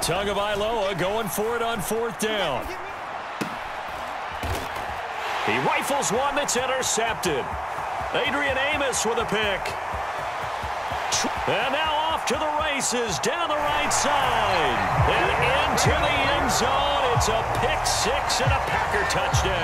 Tagovailoa going for it on fourth down. He rifles one that's intercepted. Adrian Amos with a pick. And now off to the races down the right side. And into the end zone. It's a pick six and a Packer touchdown.